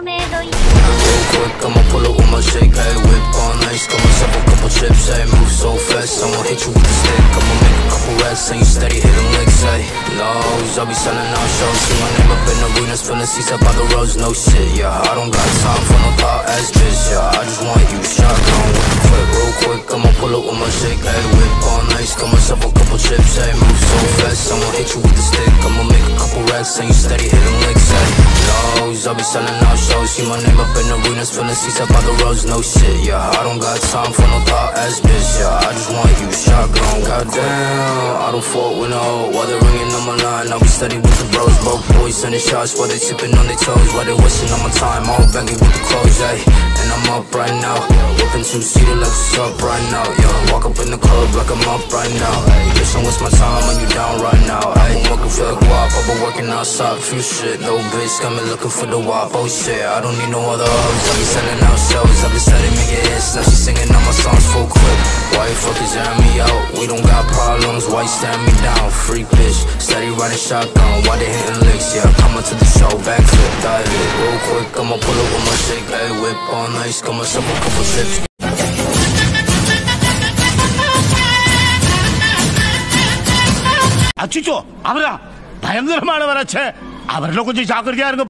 homemade Quick, I'ma pull up with my shake, hey Whip on ice, come on, up a couple chips, hey Move so fast, I'ma hit you with the stick. I'ma make a couple rats, and you steady hit them licks, hey Lows, I'll be selling out shows. See my name up in arenas, filling seats up by the roads No shit, yeah, I don't got time for no thought-ass bitch, yeah. I just want you shotgun Quick, real quick, I'ma pull up with my shake, hey Whip on ice, come on, up a couple chips, hey Move so fast, I'ma hit you with the stick. I'ma make a couple racks, and you steady hit them licks, hey Lows, be selling out shows, see my name up in arenas, filling seats up by the roads, no shit, yeah, I don't got time for no thought bitch, yeah, I just want you shotgun, goddamn, I don't fault with no, while they're ringing on my line, I'll be steady with the bros, broke boys sending shots while they tipping on their toes, while they wasting on my time, all banging with the clothes, ayy, and I'm up right now, whipping two-seater like what's up right now, yeah, walk up in the club like I'm up right now, ayy, bitch, I'm waste my time when you down right now, ayy, I'm working for the guap, I've been working outside, few shit, no bitch, got me looking for the wop, oh shit, I don't need no other hoes, I be selling out shows, I be selling making hits, now she singing all my songs full clip, why you fuckers air me out, we don't got problems, why you stand me down, freak bitch, steady riding shotgun, why they hitting licks, yeah, coming to the show, backflip, dive it, real quick, I'ma pull up with my shake, hey, whip on ice, got myself a couple trips, அச்சுச்சோ அவரா பயங்கரமான வறட்சை. அவரெல்லாம் கொஞ்சம் ஜாக்கிரதையா இருங்க.